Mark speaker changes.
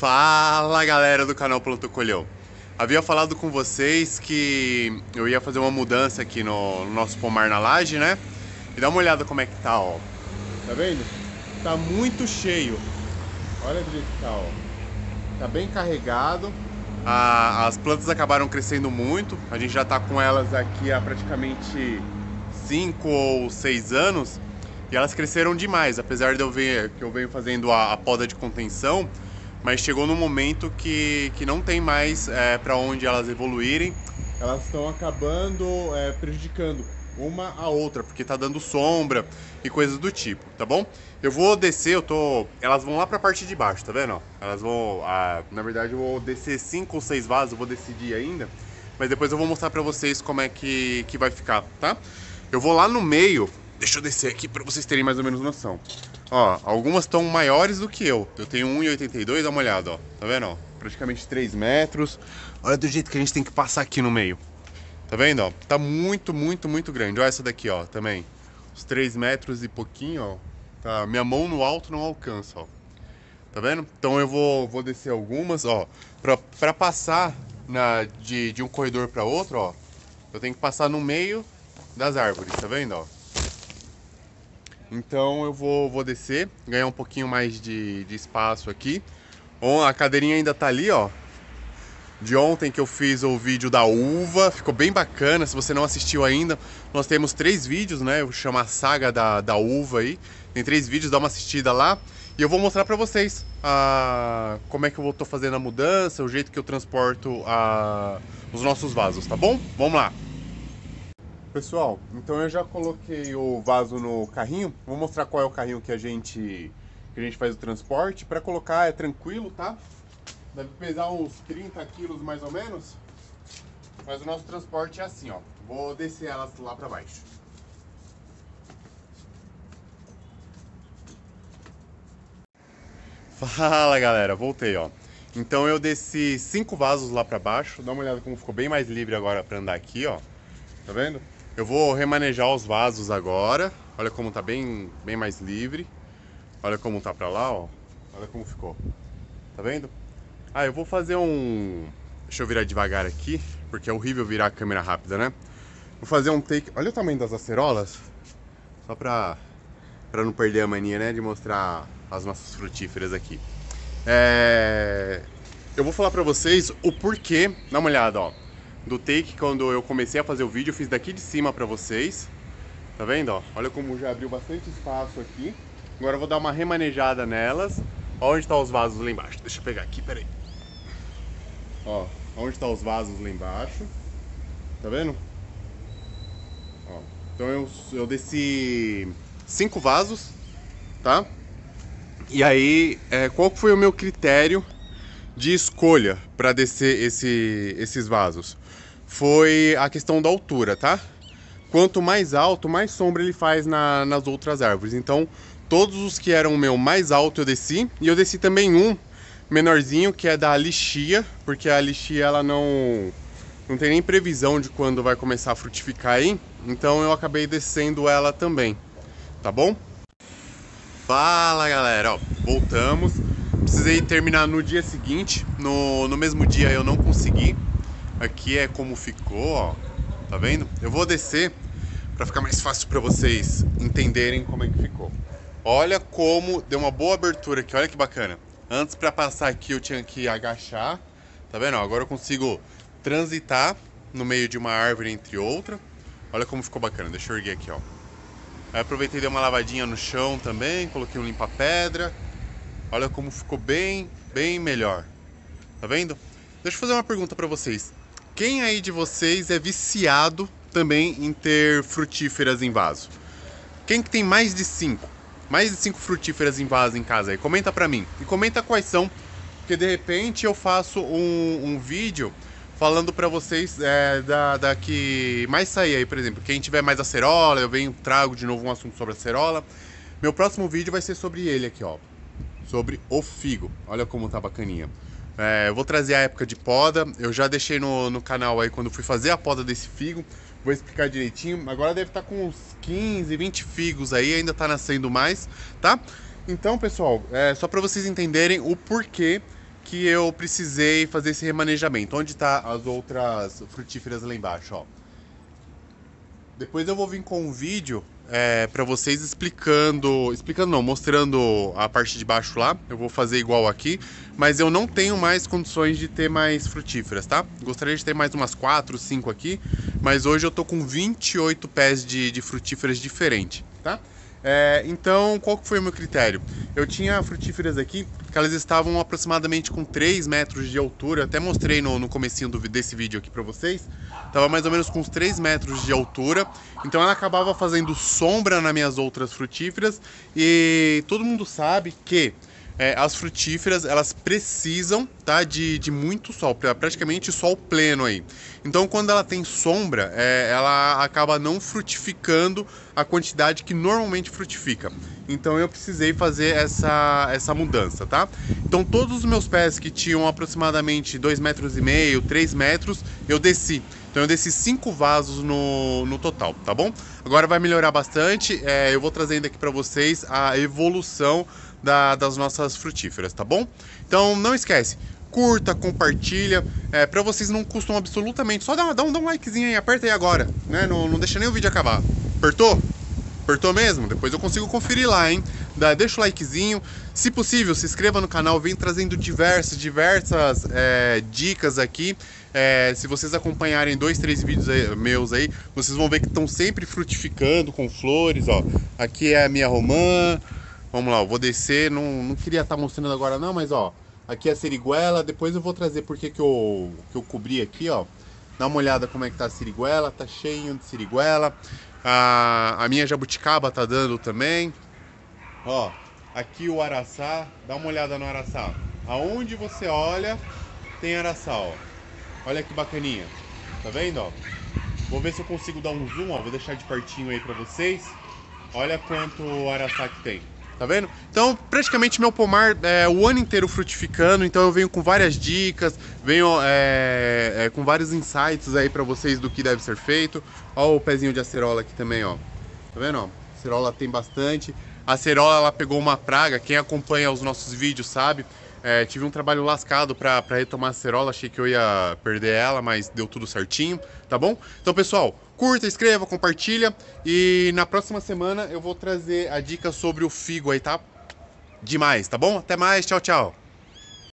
Speaker 1: Fala galera do canal Planto Colheu. Havia falado com vocês que eu ia fazer uma mudança aqui no, no, nosso pomar na laje, né? E dá uma olhada como é que tá, ó. Tá vendo? Tá muito cheio. Olha do jeito que tá, ó. Tá bem carregado. Ah, as plantas acabaram crescendo muito. A gente já tá com elas aqui há praticamente 5 ou 6 anos. E elas cresceram demais, apesar de eu ver que eu venho fazendo a, a poda de contenção mas chegou no momento que, que não tem mais é, para onde elas evoluírem. Elas estão acabando é, prejudicando uma a outra, porque tá dando sombra e coisas do tipo, tá bom? Eu vou descer, eu tô. Elas vão lá pra parte de baixo, tá vendo? Elas vão. Ah, na verdade, eu vou descer cinco ou seis vasos, eu vou decidir ainda. Mas depois eu vou mostrar pra vocês como é que, que vai ficar, tá? Eu vou lá no meio. Deixa eu descer aqui pra vocês terem mais ou menos noção. Ó, algumas estão maiores do que eu. Eu tenho 1,82, dá uma olhada, ó. Tá vendo, ó? Praticamente 3 metros. Olha do jeito que a gente tem que passar aqui no meio. Tá vendo, ó? Tá muito, muito, muito grande. Olha essa daqui, ó, também. Os 3 metros e pouquinho, ó. Tá, minha mão no alto não alcança, ó. Tá vendo? Então eu vou, vou descer algumas, ó. Pra, pra passar na, de, de um corredor para outro, ó. Eu tenho que passar no meio das árvores, tá vendo, ó? Então eu vou, vou descer, ganhar um pouquinho mais de, de espaço aqui. A cadeirinha ainda tá ali, ó. De ontem que eu fiz o vídeo da uva, ficou bem bacana. Se você não assistiu ainda, nós temos três vídeos, né? Eu chamo a saga da, da uva aí. Tem três vídeos, dá uma assistida lá. E eu vou mostrar pra vocês a, como é que eu tô fazendo a mudança, o jeito que eu transporto a, os nossos vasos, tá bom? Vamos lá! Pessoal, então eu já coloquei o vaso no carrinho. Vou mostrar qual é o carrinho que a gente que a gente faz o transporte. Para colocar é tranquilo, tá? Deve pesar uns 30 quilos mais ou menos. Mas o nosso transporte é assim, ó. Vou descer elas lá para baixo. Fala galera, voltei ó. Então eu desci cinco vasos lá para baixo. Dá uma olhada como ficou bem mais livre agora para andar aqui, ó. Tá vendo? Eu vou remanejar os vasos agora. Olha como tá bem, bem mais livre. Olha como tá pra lá, ó. Olha como ficou. Tá vendo? Ah, eu vou fazer um... Deixa eu virar devagar aqui, porque é horrível virar a câmera rápida, né? Vou fazer um take... Olha o tamanho das acerolas. Só pra, pra não perder a mania, né? De mostrar as nossas frutíferas aqui. É... Eu vou falar pra vocês o porquê. Dá uma olhada, ó do take quando eu comecei a fazer o vídeo, eu fiz daqui de cima pra vocês. Tá vendo, ó? Olha como já abriu bastante espaço aqui. Agora eu vou dar uma remanejada nelas. Ó onde tá os vasos lá embaixo. Deixa eu pegar aqui, peraí. Ó, onde tá os vasos lá embaixo. Tá vendo? Ó, então eu, eu desci cinco vasos, tá? E aí, é, qual foi o meu critério de escolha para descer esse, esses vasos? Foi a questão da altura, tá? Quanto mais alto, mais sombra ele faz na, nas outras árvores. Então, todos os que eram o meu mais alto eu desci. E eu desci também um menorzinho, que é da lixia, porque a lixia ela não, não tem nem previsão de quando vai começar a frutificar aí. Então eu acabei descendo ela também, tá bom? Fala galera, ó, voltamos. Precisei terminar no dia seguinte, no, no mesmo dia eu não consegui, Aqui é como ficou, ó. Tá vendo? Eu vou descer para ficar mais fácil para vocês entenderem como é que ficou. Olha como deu uma boa abertura aqui, olha que bacana. Antes para passar aqui eu tinha que agachar, tá vendo? Agora eu consigo transitar no meio de uma árvore entre outra. Olha como ficou bacana, deixa eu erguer aqui, ó. Aí aproveitei dei uma lavadinha no chão também, coloquei um limpa-pedra. Olha como ficou bem, bem melhor. Tá vendo? Deixa eu fazer uma pergunta para vocês. Quem aí de vocês é viciado também em ter frutíferas em vaso? Quem que tem mais de cinco? Mais de cinco frutíferas em vaso em casa aí? Comenta pra mim. E comenta quais são, porque de repente eu faço um, um vídeo falando para vocês é, da, da que mais sair aí, por exemplo, quem tiver mais acerola, eu venho, trago de novo um assunto sobre acerola. Meu próximo vídeo vai ser sobre ele aqui, ó. Sobre o figo. Olha como tá bacaninha. É, eu vou trazer a época de poda. Eu já deixei no, no canal aí quando fui fazer a poda desse figo. Vou explicar direitinho. Agora deve estar tá com uns 15, 20 figos aí, ainda está nascendo mais, tá? Então, pessoal, é só para vocês entenderem o porquê que eu precisei fazer esse remanejamento. Onde tá as outras frutíferas lá embaixo, ó. Depois eu vou vir com um vídeo é, para vocês explicando, explicando não, mostrando a parte de baixo lá. Eu vou fazer igual aqui, mas eu não tenho mais condições de ter mais frutíferas, tá? Gostaria de ter mais umas 4, 5 aqui, mas hoje eu tô com 28 pés de, de frutíferas diferentes, tá? É, então, qual foi o meu critério? Eu tinha frutíferas aqui que elas estavam aproximadamente com 3 metros de altura, até mostrei no, no comecinho do, desse vídeo aqui para vocês, estava mais ou menos com uns 3 metros de altura, então ela acabava fazendo sombra nas minhas outras frutíferas. E todo mundo sabe que é, as frutíferas elas precisam tá, de, de muito sol, praticamente sol pleno aí. Então quando ela tem sombra, é, ela acaba não frutificando a quantidade que normalmente frutifica. Então eu precisei fazer essa, essa mudança, tá? Então todos os meus pés que tinham aproximadamente 2 metros e meio, 3 metros, eu desci. Então eu desci cinco vasos no, no total, tá bom? Agora vai melhorar bastante, é, eu vou trazendo aqui para vocês a evolução da, das nossas frutíferas, tá bom? Então não esquece, curta, compartilha. É, para vocês não custam absolutamente. Só dá, dá, um, dá um likezinho aí, aperta aí agora. Né? Não, não deixa nem o vídeo acabar. Apertou? Apertou mesmo? Depois eu consigo conferir lá, hein? Dá, deixa o likezinho. Se possível, se inscreva no canal. Vem trazendo diversas, diversas é, dicas aqui. É, se vocês acompanharem dois, três vídeos aí, meus aí, vocês vão ver que estão sempre frutificando com flores, ó. Aqui é a minha romã, Vamos lá, eu vou descer, não, não queria estar tá mostrando agora não, mas ó, aqui é a seriguela, depois eu vou trazer porque que eu, que eu cobri aqui, ó. Dá uma olhada como é que tá a seriguela, tá cheio de seriguela. A, a minha jabuticaba tá dando também. Ó, aqui o araçá, dá uma olhada no araçá. Aonde você olha, tem araçá, ó. Olha que bacaninha. Tá vendo, ó? Vou ver se eu consigo dar um zoom, ó. Vou deixar de pertinho aí pra vocês. Olha quanto araçá que tem. Tá vendo? Então, praticamente meu pomar é o ano inteiro frutificando, então eu venho com várias dicas, venho é, é, com vários insights aí para vocês do que deve ser feito. Ó o pezinho de acerola aqui também, ó. Tá vendo? Ó, acerola tem bastante. A acerola, ela pegou uma praga, quem acompanha os nossos vídeos sabe. É, tive um trabalho lascado para retomar a acerola, achei que eu ia perder ela, mas deu tudo certinho, tá bom? Então, pessoal, curta, inscreva, compartilha e na próxima semana eu vou trazer a dica sobre o figo aí, tá? Demais, tá bom? Até mais, tchau, tchau!